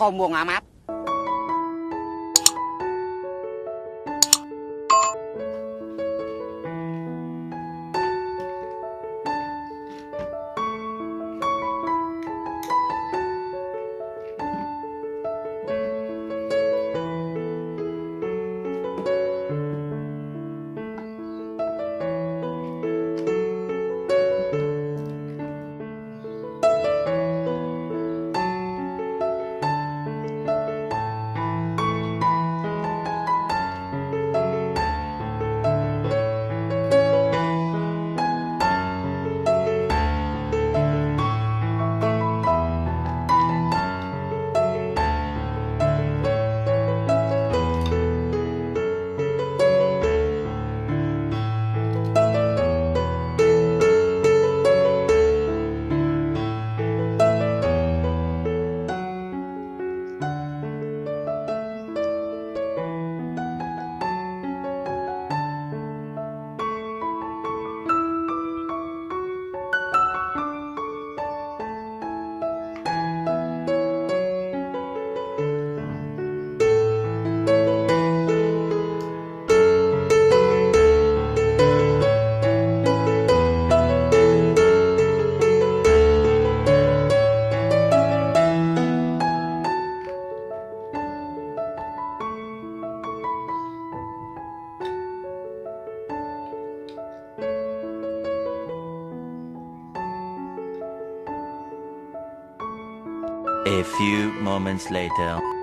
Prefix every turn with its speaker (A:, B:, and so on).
A: thôi mua ngà máp
B: A few moments later.